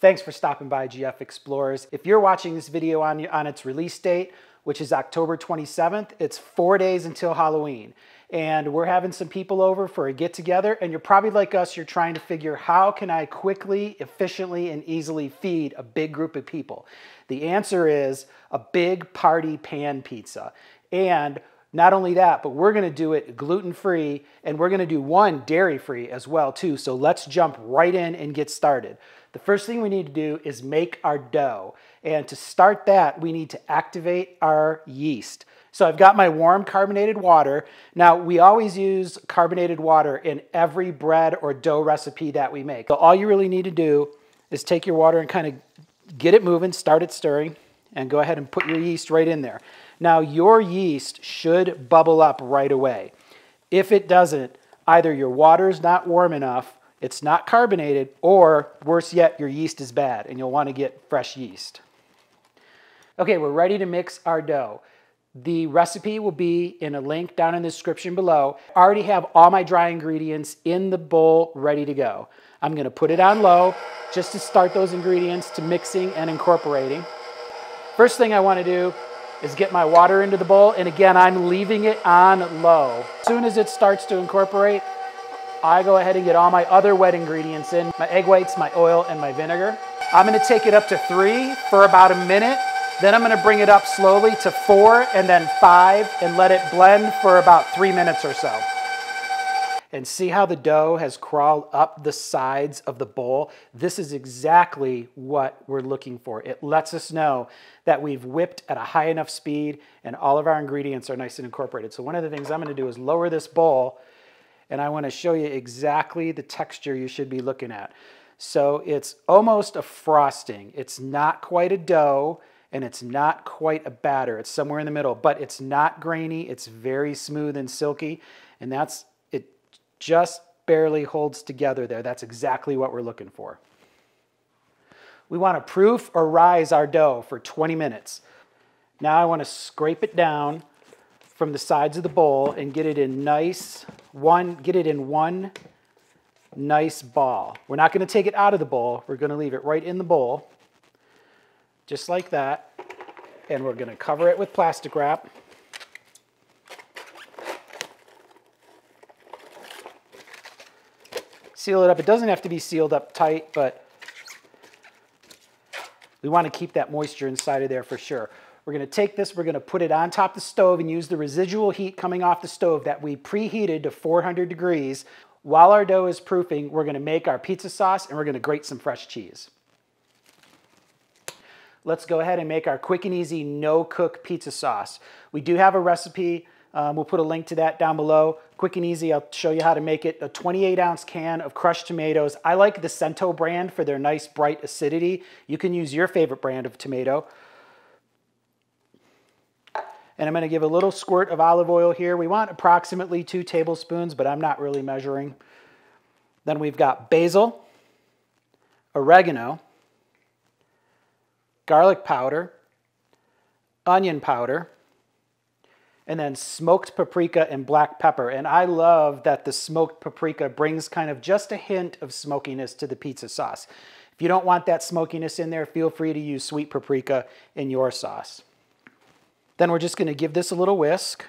Thanks for stopping by GF Explorers. If you're watching this video on, on its release date, which is October 27th, it's four days until Halloween. And we're having some people over for a get together and you're probably like us, you're trying to figure how can I quickly, efficiently, and easily feed a big group of people? The answer is a big party pan pizza. And not only that, but we're gonna do it gluten-free and we're gonna do one dairy-free as well too. So let's jump right in and get started. The first thing we need to do is make our dough. And to start that, we need to activate our yeast. So I've got my warm carbonated water. Now we always use carbonated water in every bread or dough recipe that we make. So all you really need to do is take your water and kind of get it moving, start it stirring, and go ahead and put your yeast right in there. Now your yeast should bubble up right away. If it doesn't, either your water is not warm enough, it's not carbonated, or worse yet, your yeast is bad and you'll want to get fresh yeast. Okay, we're ready to mix our dough. The recipe will be in a link down in the description below. I already have all my dry ingredients in the bowl ready to go. I'm gonna put it on low just to start those ingredients to mixing and incorporating. First thing I wanna do is get my water into the bowl, and again, I'm leaving it on low. As soon as it starts to incorporate, I go ahead and get all my other wet ingredients in, my egg whites, my oil, and my vinegar. I'm gonna take it up to three for about a minute then I'm gonna bring it up slowly to four and then five and let it blend for about three minutes or so. And see how the dough has crawled up the sides of the bowl? This is exactly what we're looking for. It lets us know that we've whipped at a high enough speed and all of our ingredients are nice and incorporated. So one of the things I'm gonna do is lower this bowl and I wanna show you exactly the texture you should be looking at. So it's almost a frosting. It's not quite a dough and it's not quite a batter. It's somewhere in the middle, but it's not grainy. It's very smooth and silky, and that's it just barely holds together there. That's exactly what we're looking for. We want to proof or rise our dough for 20 minutes. Now I want to scrape it down from the sides of the bowl and get it in nice one, get it in one nice ball. We're not going to take it out of the bowl. We're going to leave it right in the bowl just like that. And we're gonna cover it with plastic wrap. Seal it up. It doesn't have to be sealed up tight, but we wanna keep that moisture inside of there for sure. We're gonna take this, we're gonna put it on top the stove and use the residual heat coming off the stove that we preheated to 400 degrees. While our dough is proofing, we're gonna make our pizza sauce and we're gonna grate some fresh cheese let's go ahead and make our quick and easy no-cook pizza sauce. We do have a recipe. Um, we'll put a link to that down below. Quick and easy, I'll show you how to make it. A 28 ounce can of crushed tomatoes. I like the Cento brand for their nice bright acidity. You can use your favorite brand of tomato. And I'm gonna give a little squirt of olive oil here. We want approximately two tablespoons, but I'm not really measuring. Then we've got basil, oregano, garlic powder, onion powder, and then smoked paprika and black pepper. And I love that the smoked paprika brings kind of just a hint of smokiness to the pizza sauce. If you don't want that smokiness in there, feel free to use sweet paprika in your sauce. Then we're just gonna give this a little whisk,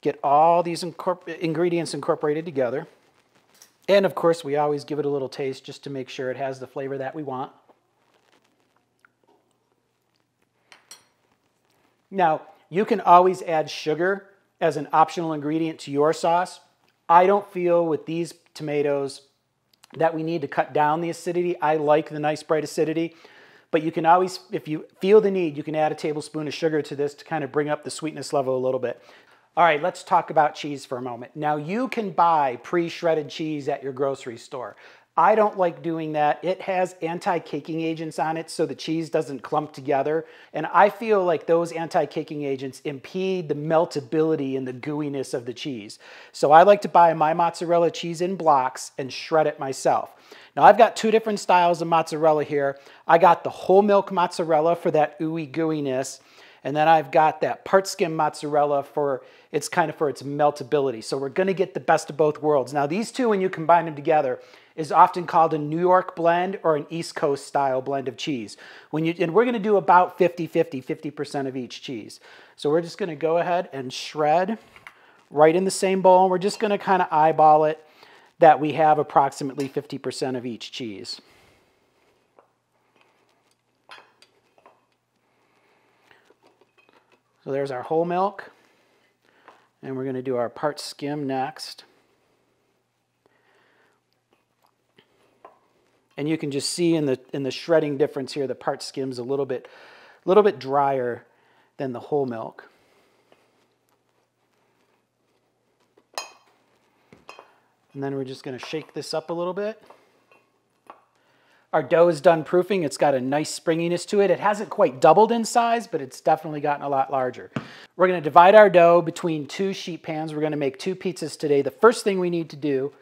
get all these ingredients incorporated together. And of course, we always give it a little taste just to make sure it has the flavor that we want. Now, you can always add sugar as an optional ingredient to your sauce. I don't feel with these tomatoes that we need to cut down the acidity. I like the nice bright acidity, but you can always, if you feel the need, you can add a tablespoon of sugar to this to kind of bring up the sweetness level a little bit. All right, let's talk about cheese for a moment. Now you can buy pre-shredded cheese at your grocery store. I don't like doing that. It has anti-caking agents on it so the cheese doesn't clump together. And I feel like those anti-caking agents impede the meltability and the gooiness of the cheese. So I like to buy my mozzarella cheese in blocks and shred it myself. Now I've got two different styles of mozzarella here. I got the whole milk mozzarella for that ooey gooiness. And then I've got that part skim mozzarella for it's kind of for its meltability. So we're gonna get the best of both worlds. Now these two, when you combine them together, is often called a New York blend or an East Coast style blend of cheese. When you, and we're gonna do about 50-50, 50% of each cheese. So we're just gonna go ahead and shred right in the same bowl. And We're just gonna kind of eyeball it that we have approximately 50% of each cheese. So there's our whole milk. And we're going to do our part skim next. And you can just see in the in the shredding difference here, the part skim's a little bit, a little bit drier than the whole milk. And then we're just going to shake this up a little bit. Our dough is done proofing. It's got a nice springiness to it. It hasn't quite doubled in size, but it's definitely gotten a lot larger. We're going to divide our dough between two sheet pans. We're going to make two pizzas today. The first thing we need to do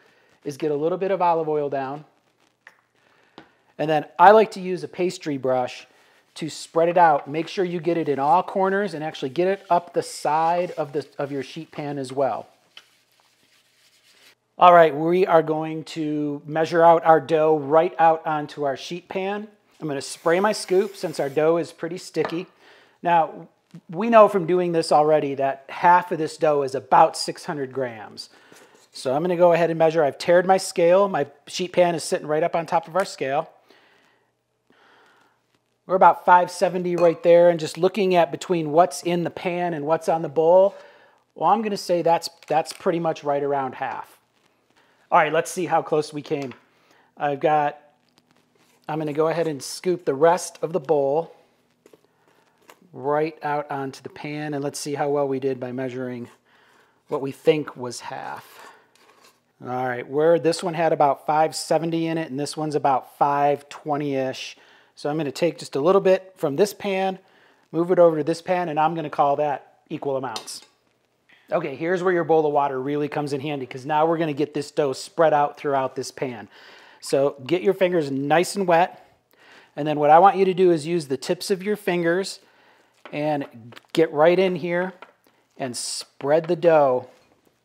is get a little bit of olive oil down. And then I like to use a pastry brush to spread it out. Make sure you get it in all corners and actually get it up the side of, the, of your sheet pan as well. All right, we are going to measure out our dough right out onto our sheet pan. I'm going to spray my scoop since our dough is pretty sticky. Now, we know from doing this already that half of this dough is about 600 grams. So I'm going to go ahead and measure. I've tared my scale. My sheet pan is sitting right up on top of our scale. We're about 570 right there. And just looking at between what's in the pan and what's on the bowl, well, I'm going to say that's, that's pretty much right around half. All right, let's see how close we came. I've got, I'm going to go ahead and scoop the rest of the bowl right out onto the pan, and let's see how well we did by measuring what we think was half. All right, where this one had about 570 in it, and this one's about 520-ish. So I'm going to take just a little bit from this pan, move it over to this pan, and I'm going to call that equal amounts. Okay, here's where your bowl of water really comes in handy because now we're going to get this dough spread out throughout this pan. So get your fingers nice and wet. And then what I want you to do is use the tips of your fingers and get right in here and spread the dough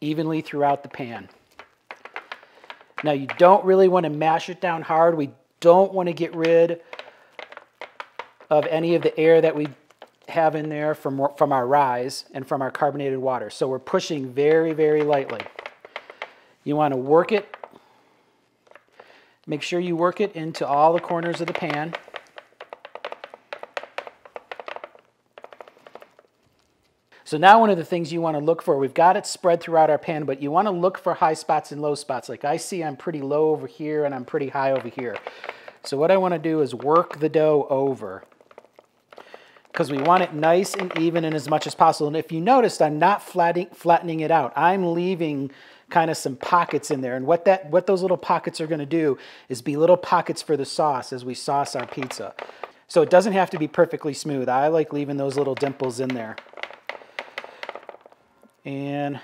evenly throughout the pan. Now you don't really want to mash it down hard. We don't want to get rid of any of the air that we have in there from, from our rise and from our carbonated water. So we're pushing very, very lightly. You want to work it. Make sure you work it into all the corners of the pan. So now one of the things you want to look for, we've got it spread throughout our pan, but you want to look for high spots and low spots. Like I see I'm pretty low over here and I'm pretty high over here. So what I want to do is work the dough over because we want it nice and even and as much as possible. And if you noticed, I'm not flattening, flattening it out. I'm leaving kind of some pockets in there. And what, that, what those little pockets are going to do is be little pockets for the sauce as we sauce our pizza. So it doesn't have to be perfectly smooth. I like leaving those little dimples in there. And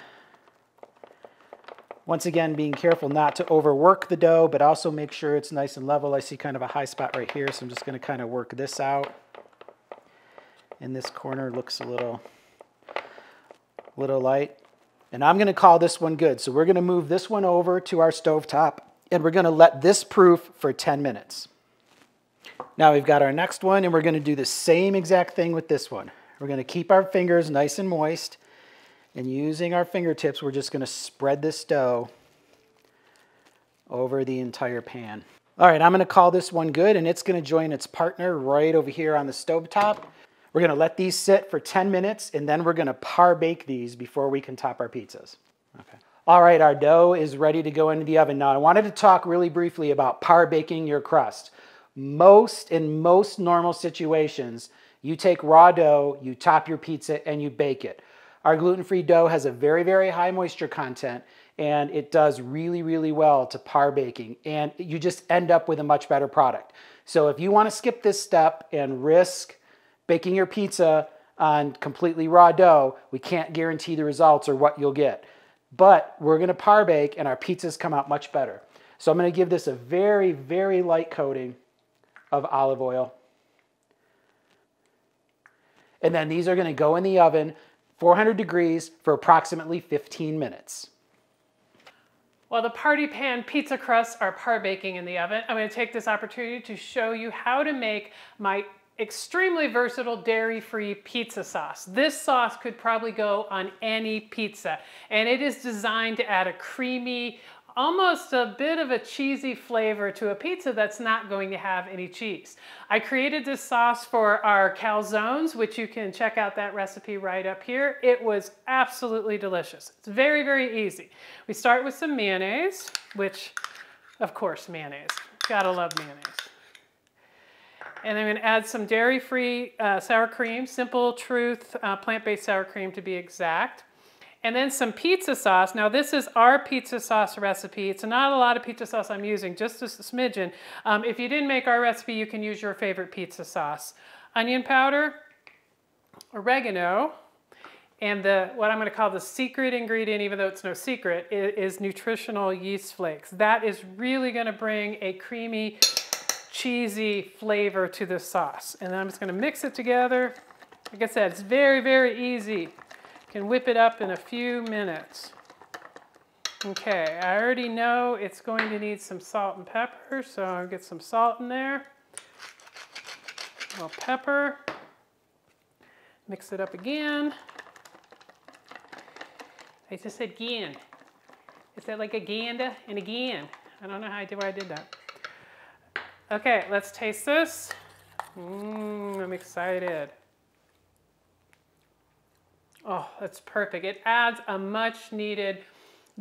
once again, being careful not to overwork the dough, but also make sure it's nice and level. I see kind of a high spot right here, so I'm just going to kind of work this out in this corner looks a little, little light. And I'm going to call this one good. So we're going to move this one over to our stove top, and we're going to let this proof for 10 minutes. Now we've got our next one and we're going to do the same exact thing with this one. We're going to keep our fingers nice and moist and using our fingertips we're just going to spread this dough over the entire pan. All right, I'm going to call this one good and it's going to join its partner right over here on the stove top. We're gonna let these sit for 10 minutes and then we're gonna par bake these before we can top our pizzas. Okay. All right, our dough is ready to go into the oven. Now I wanted to talk really briefly about par baking your crust. Most, in most normal situations, you take raw dough, you top your pizza and you bake it. Our gluten-free dough has a very, very high moisture content and it does really, really well to par baking and you just end up with a much better product. So if you wanna skip this step and risk baking your pizza on completely raw dough, we can't guarantee the results or what you'll get. But we're gonna par bake and our pizzas come out much better. So I'm gonna give this a very, very light coating of olive oil. And then these are gonna go in the oven 400 degrees for approximately 15 minutes. While the party pan pizza crusts are par baking in the oven, I'm going to take this opportunity to show you how to make my extremely versatile dairy-free pizza sauce. This sauce could probably go on any pizza and it is designed to add a creamy, almost a bit of a cheesy flavor to a pizza that's not going to have any cheese. I created this sauce for our calzones, which you can check out that recipe right up here. It was absolutely delicious. It's very, very easy. We start with some mayonnaise, which, of course, mayonnaise. Gotta love mayonnaise. And I'm gonna add some dairy-free uh, sour cream, Simple Truth uh, plant-based sour cream to be exact. And then some pizza sauce. Now this is our pizza sauce recipe. It's not a lot of pizza sauce I'm using, just a smidgen. Um, if you didn't make our recipe, you can use your favorite pizza sauce. Onion powder, oregano, and the what I'm going to call the secret ingredient, even though it's no secret, is, is nutritional yeast flakes. That is really going to bring a creamy, cheesy flavor to the sauce. And then I'm just going to mix it together. Like I said, it's very, very easy. Can whip it up in a few minutes. Okay, I already know it's going to need some salt and pepper, so I'll get some salt in there. A little pepper. Mix it up again. I just said again. Is that like a ganda and again? I don't know how I did why I did that. Okay, let's taste this. Mmm, I'm excited. Oh, that's perfect. It adds a much needed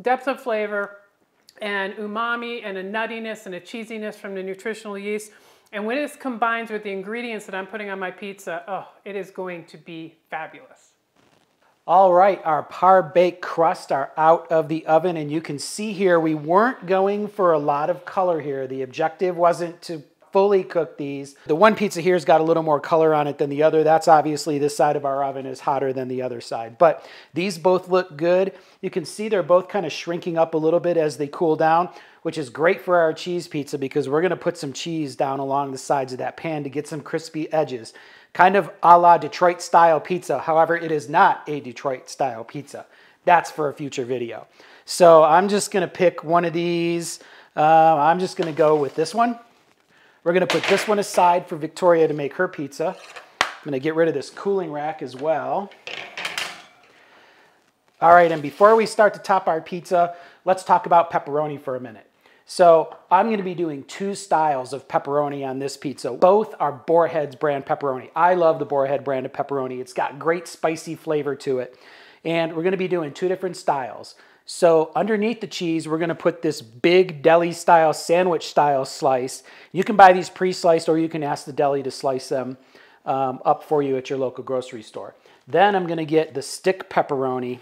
depth of flavor and umami and a nuttiness and a cheesiness from the nutritional yeast. And when it's combined with the ingredients that I'm putting on my pizza, oh, it is going to be fabulous. All right, our par baked crusts are out of the oven and you can see here we weren't going for a lot of color here. The objective wasn't to fully cook these. The one pizza here's got a little more color on it than the other. That's obviously this side of our oven is hotter than the other side. But these both look good. You can see they're both kind of shrinking up a little bit as they cool down, which is great for our cheese pizza because we're gonna put some cheese down along the sides of that pan to get some crispy edges. Kind of a la Detroit style pizza. However, it is not a Detroit style pizza. That's for a future video. So I'm just gonna pick one of these. Uh, I'm just gonna go with this one. We're gonna put this one aside for Victoria to make her pizza. I'm gonna get rid of this cooling rack as well. All right, and before we start to top our pizza, let's talk about pepperoni for a minute. So I'm gonna be doing two styles of pepperoni on this pizza. Both are Boar's Heads brand pepperoni. I love the Boar's Head brand of pepperoni. It's got great spicy flavor to it. And we're gonna be doing two different styles. So underneath the cheese, we're gonna put this big deli style, sandwich style slice. You can buy these pre-sliced or you can ask the deli to slice them um, up for you at your local grocery store. Then I'm gonna get the stick pepperoni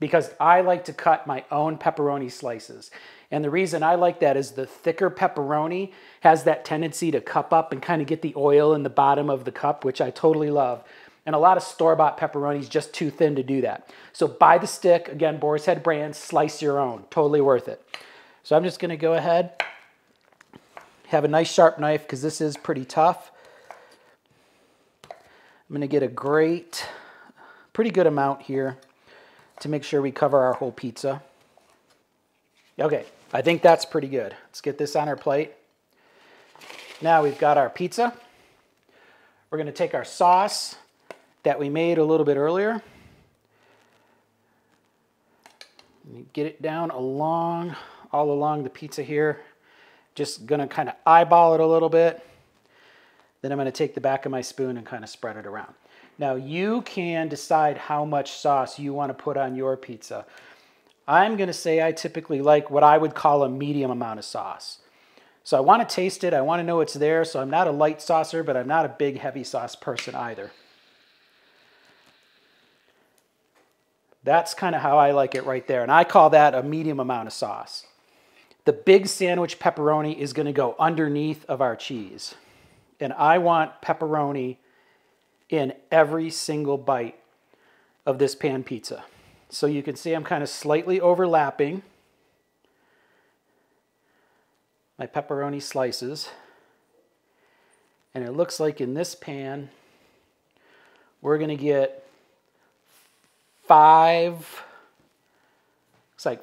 because I like to cut my own pepperoni slices. And the reason I like that is the thicker pepperoni has that tendency to cup up and kind of get the oil in the bottom of the cup, which I totally love. And a lot of store-bought pepperoni is just too thin to do that. So buy the stick, again, Boar's Head brand, slice your own. Totally worth it. So I'm just gonna go ahead, have a nice sharp knife because this is pretty tough. I'm gonna get a great, pretty good amount here to make sure we cover our whole pizza. Okay, I think that's pretty good. Let's get this on our plate. Now we've got our pizza. We're gonna take our sauce, that we made a little bit earlier. Get it down along, all along the pizza here. Just gonna kind of eyeball it a little bit. Then I'm gonna take the back of my spoon and kind of spread it around. Now you can decide how much sauce you wanna put on your pizza. I'm gonna say I typically like what I would call a medium amount of sauce. So I wanna taste it, I wanna know it's there, so I'm not a light saucer, but I'm not a big heavy sauce person either. That's kind of how I like it right there. And I call that a medium amount of sauce. The big sandwich pepperoni is going to go underneath of our cheese. And I want pepperoni in every single bite of this pan pizza. So you can see I'm kind of slightly overlapping my pepperoni slices. And it looks like in this pan, we're to get five, it's like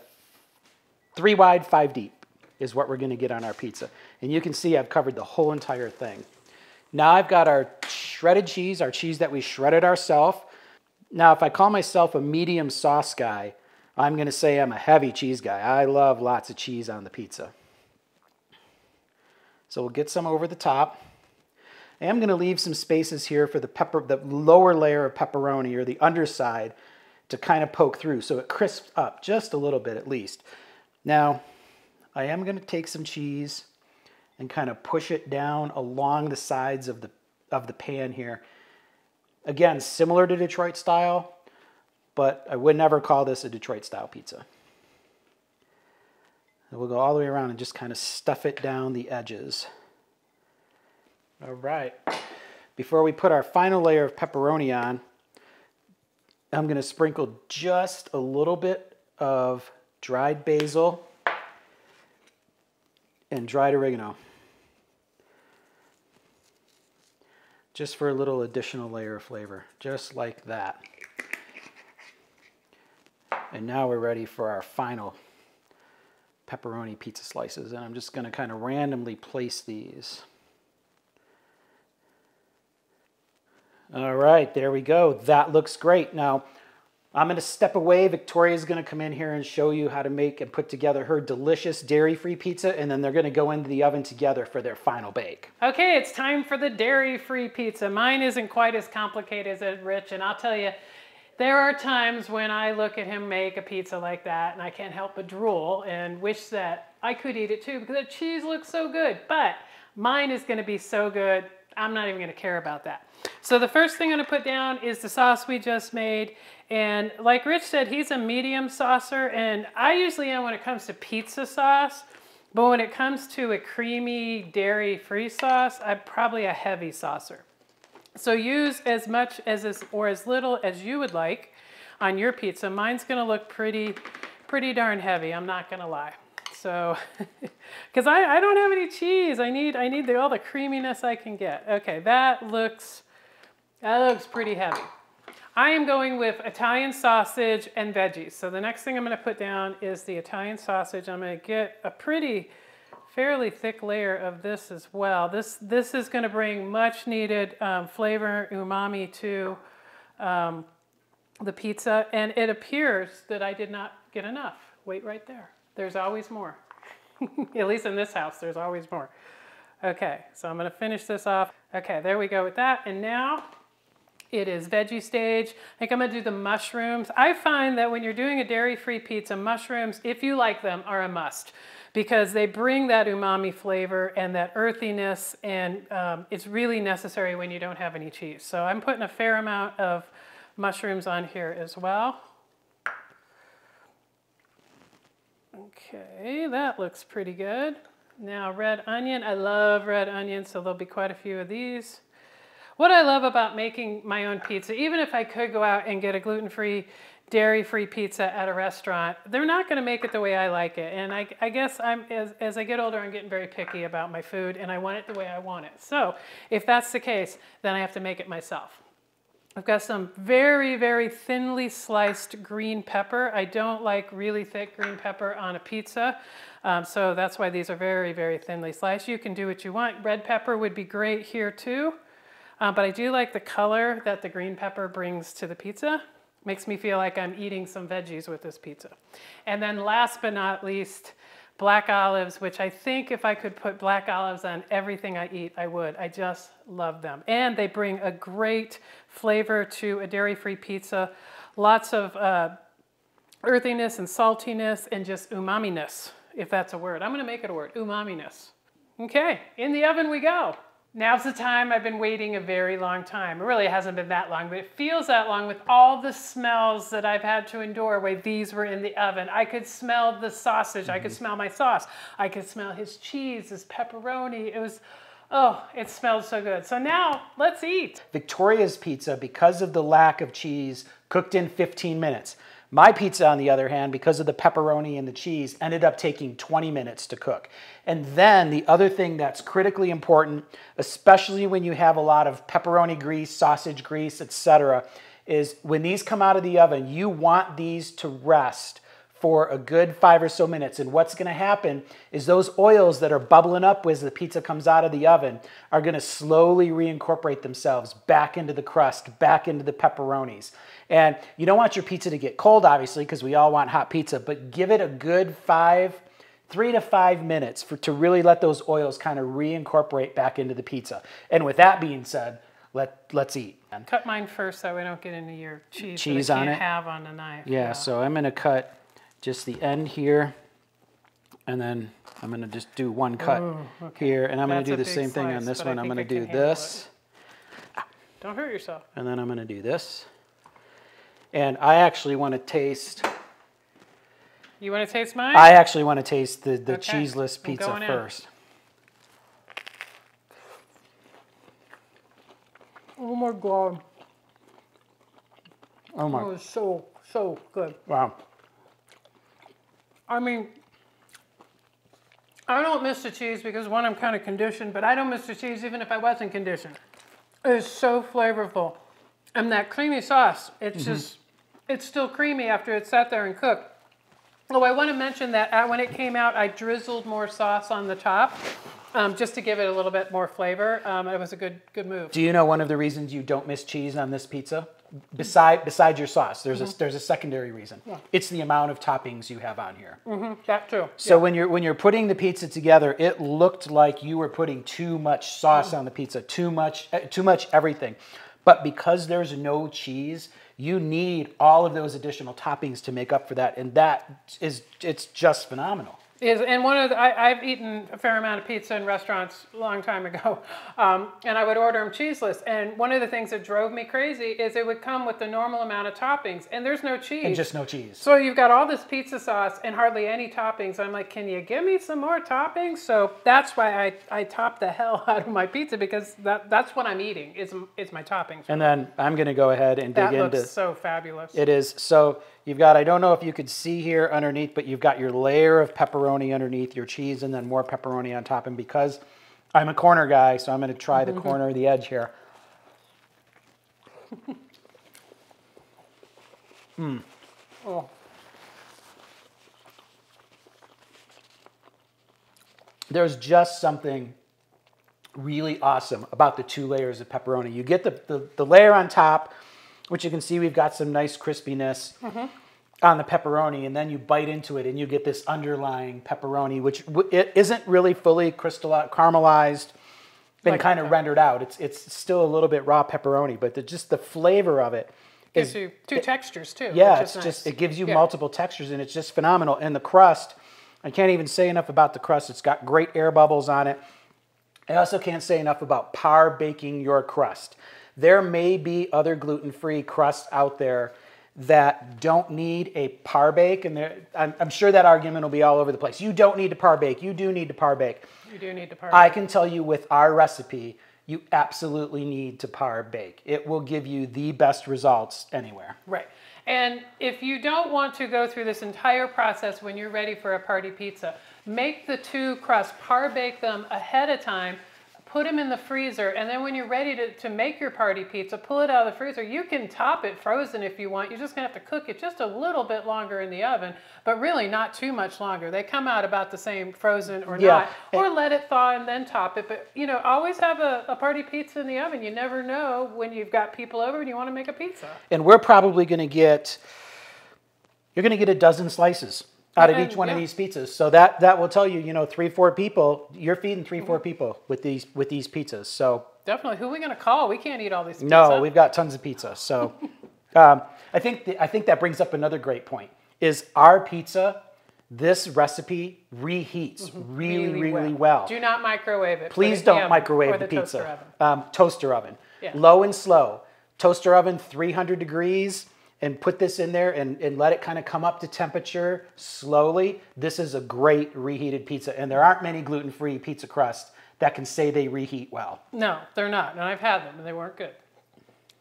Three wide, five deep is what we're gonna get on our pizza. And you can see I've covered the whole entire thing. Now I've got our shredded cheese, our cheese that we shredded ourselves. Now, if I call myself a medium sauce guy, I'm gonna say I'm a heavy cheese guy. I love lots of cheese on the pizza. So we'll get some over the top. I am going to leave some spaces here for the pepper, the lower layer of pepperoni or the underside to kind of poke through so it crisps up just a little bit at least. Now, I am going to take some cheese and kind of push it down along the sides of the, of the pan here. Again, similar to Detroit style, but I would never call this a Detroit style pizza. And we'll go all the way around and just kind of stuff it down the edges. All right. Before we put our final layer of pepperoni on, I'm going to sprinkle just a little bit of dried basil and dried oregano. Just for a little additional layer of flavor, just like that. And now we're ready for our final pepperoni pizza slices. And I'm just going to kind of randomly place these. All right, there we go. That looks great. Now, I'm going to step away. Victoria's going to come in here and show you how to make and put together her delicious dairy-free pizza, and then they're going to go into the oven together for their final bake. Okay, it's time for the dairy-free pizza. Mine isn't quite as complicated as Rich, and I'll tell you, there are times when I look at him make a pizza like that, and I can't help but drool and wish that I could eat it too because the cheese looks so good. But mine is going to be so good, I'm not even going to care about that. So the first thing I'm to put down is the sauce we just made. And like Rich said, he's a medium saucer, and I usually am when it comes to pizza sauce. But when it comes to a creamy dairy-free sauce, I'm probably a heavy saucer. So use as much as, as or as little as you would like on your pizza. Mine's gonna look pretty, pretty darn heavy, I'm not gonna lie. So, because I, I don't have any cheese. I need, I need the, all the creaminess I can get. Okay, that looks, that looks pretty heavy. I am going with Italian sausage and veggies. So the next thing I'm going to put down is the Italian sausage. I'm going to get a pretty fairly thick layer of this as well. This, this is going to bring much needed um, flavor, umami to um, the pizza. And it appears that I did not get enough. Wait right there. There's always more. At least in this house, there's always more. Okay, so I'm to finish this off. Okay, there we go with that. And now it is veggie stage. I think I'm gonna do the mushrooms. I find that when you're doing a dairy-free pizza, mushrooms, if you like them, are a must because they bring that umami flavor and that earthiness and um, it's really necessary when you don't have any cheese. So I'm putting a fair amount of mushrooms on here as well. Okay, that looks pretty good. Now red onion, I love red onion, so there'll be quite a few of these. What I love about making my own pizza, even if I could go out and get a gluten-free, dairy-free pizza at a restaurant, they're not going to make it the way I like it. And I, I guess I'm as, as I get older, I'm getting very picky about my food, and I want it the way I want it. So if that's the case, then I have to make it myself. I've got some very, very thinly sliced green pepper. I don't like really thick green pepper on a pizza, um, so that's why these are very, very thinly sliced. You can do what you want. Red pepper would be great here too. Uh, but I do like the color that the green pepper brings to the pizza. Makes me feel like I'm eating some veggies with this pizza. And then last but not least, black olives, which I think if I could put black olives on everything I eat, I would. I just love them. And they bring a great flavor to a dairy-free pizza. Lots of uh, earthiness and saltiness and just umami-ness, if that's a word. I'm gonna make it a word, umami-ness. Okay, in the oven we go. Now's the time I've been waiting a very long time. It really hasn't been that long, but it feels that long with all the smells that I've had to endure while these were in the oven. I could smell the sausage. Mm -hmm. I could mm-hmm. smell my sauce. I could smell his cheese, his pepperoni. It was, oh, it smelled so good. So now let's eat. Victoria's Pizza, because of the lack of cheese, cooked in 15 minutes. My pizza, on the other hand, because of the pepperoni and the cheese, ended up taking 20 minutes to cook. And then the other thing that's critically important, especially when you have a lot of pepperoni grease, sausage grease, etc., is when these come out of the oven, you want these to rest for a good five or so minutes. And what's going to happen is those oils that are bubbling up as the pizza comes out of the oven are going to slowly reincorporate themselves back into the crust, back into the pepperonis. And you don't want your pizza to get cold, obviously, because we all want hot pizza, but give it a good five, three to five minutes for to really let those oils kind of reincorporate back into the pizza. And with that being said, let let's eat. Cut mine first so we don't get into your cheese, Cheese on it? have on the knife. Yeah, so I'm gonna cut just the end here, and then I'm gonna just do one cut oh, here, and I'm gonna That's do the same thing on this one. I'm gonna do can handle this, ah, Don't hurt yourself. and then I'm gonna do this. And I actually want to taste. You want to taste mine? I actually want to taste the, the Okay, cheeseless pizza going in. first. oh my god. Oh It my! was so, so good. Wow. I mean, I don't miss the cheese because one, I'm kind of conditioned, but I don't miss the cheese even if I wasn't conditioned. It's so flavorful. And that creamy sauce, it's just, it's still creamy after it's sat there and cooked. Oh, I want to mention that uh, when it came out, I drizzled more sauce on the top um, just to give it a little bit more flavor. Um, it was a good, good move. Do you know one of the reasons you don't miss cheese on this pizza? Beside besides your sauce, there's Mm-hmm. a there's a secondary reason. It's the amount of toppings you have on here. That too. So when you're when you're putting the pizza together, it looked like you were putting too much sauce on the pizza, too much eh, too much everything. But because there's no cheese, you need all of those additional toppings to make up for that, and that is it's just phenomenal. Is and one of the, I, I've eaten a fair amount of pizza in restaurants a long time ago, um, and I would order them cheeseless. And one of the things that drove me crazy is it would come with the normal amount of toppings, and there's no cheese. And just no cheese. so you've got all this pizza sauce and hardly any toppings. I'm like, can you give me some more toppings? So that's why I, I top the hell out of my pizza because that, that's what I'm eating is is my toppings. And then I'm going to go ahead and dig that looks into so fabulous. It is. So you've got, I don't know if you could see here underneath, but you've got your layer of pepperoni underneath your cheese and then more pepperoni on top. And because I'm a corner guy, so I'm going to try the mm-hmm. corner of the edge here. Mmm. oh, There's just something really awesome about the two layers of pepperoni. You get the, the, the layer on top, which you can see we've got some nice crispiness mm-hmm. On the pepperoni, and then you bite into it and you get this underlying pepperoni, which w- it isn't really fully crystallized, caramelized, and Like- kind of rendered out. It's it's still a little bit raw pepperoni, but the, just the flavor of it gives is you two textures too. yeah, it's is just it gives you Yeah. multiple textures and it's just phenomenal. And the crust, I can't even say enough about the crust. It's got great air bubbles on it. I also can't say enough about par baking your crust. There may be other gluten-free crusts out there that don't need a par bake, and I'm, I'm sure that argument will be all over the place. You don't need to par bake. You do need to par bake. You do need to part. I can tell you with our recipe, you absolutely need to par bake. It will give you the best results anywhere. Right. And if you don't want to go through this entire process when you're ready for a party pizza, make the two crusts, par bake them ahead of time, put them in the freezer, and then when you're ready to, to make your party pizza, pull it out of the freezer. You can top it frozen if you want. You're just gonna have to cook it just a little bit longer in the oven, but really not too much longer. They come out about the same frozen or Yeah. not. Or let it thaw and then top it. But you know, always have a, a party pizza in the oven. You never know when you've got people over and you want to make a pizza. and we're probably going to get you're going to get a dozen slices out of each one of these pizzas so that that will tell you you know three four people you're feeding 3 Mm-hmm. four people with these with these pizzas so Definitely. Who are we going to call? We can't eat all these pizza. no we've got tons of pizza so um, i think the, i think that brings up another great point is our pizza this recipe reheats really really, well, Do not microwave it. Please the don't microwave the, toaster pizza. oven. Um, toaster oven. Yeah. Low and slow. Toaster oven, 300 degrees, and put this in there and, and let it kind of come up to temperature slowly. This is a great reheated pizza, and there aren't many gluten free pizza crusts that can say they reheat well. No, they're not. And I've had them and they weren't good.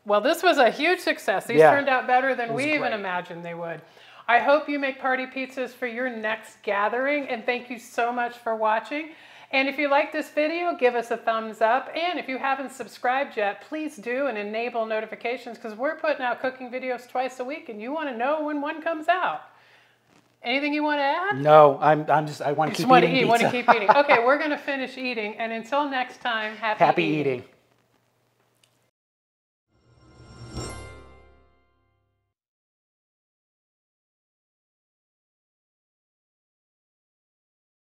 Well, this was a huge success. These Yeah. turned out better than we was even imagined they would. I hope you make party pizzas for your next gathering and thank you so much for watching. And if you like this video, give us a thumbs up. And if you haven't subscribed yet, please do and enable notifications because we're putting out cooking videos twice a week and you want to know when one comes out. Anything you want to add? No, I'm, I'm just, I want to keep want to eating eat, want to keep eating. Okay, we're going to finish eating. And until next time, happy, Happy eating.